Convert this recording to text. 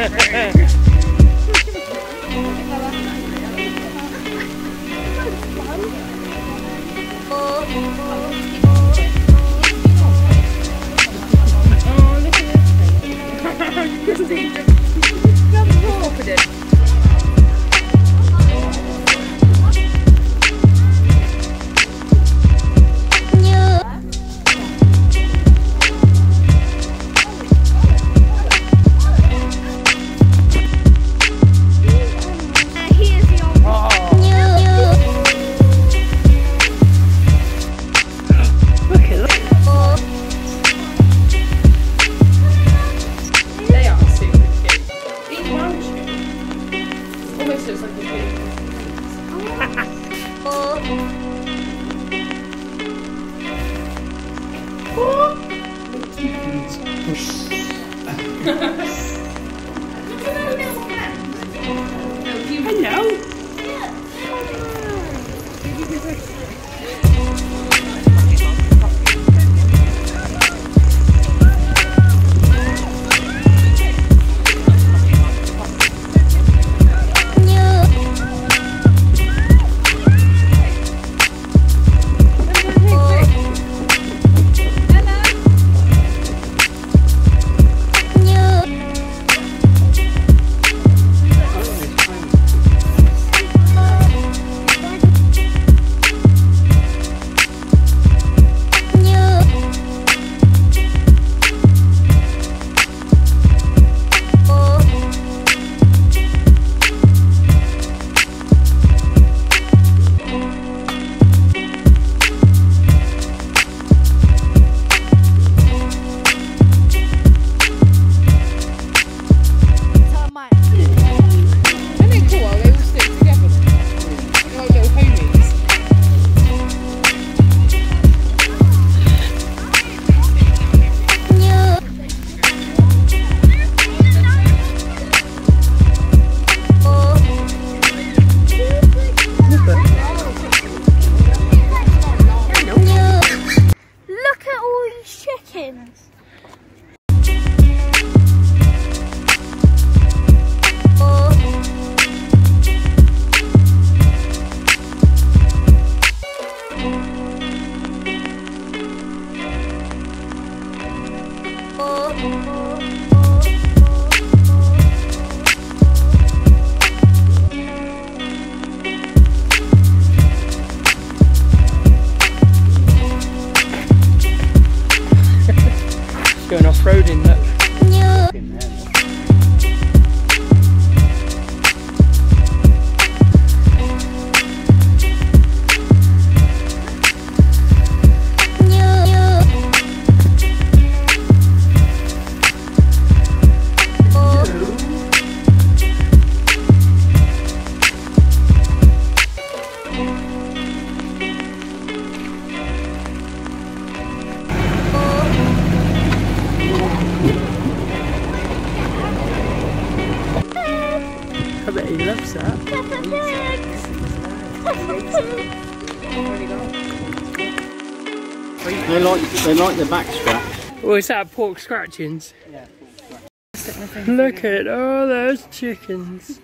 Right. Hello. going off-roading, look. Yeah. I bet he loves that. They like they like the back scratch. Oh, or is that pork scratchings? Look at all those chickens.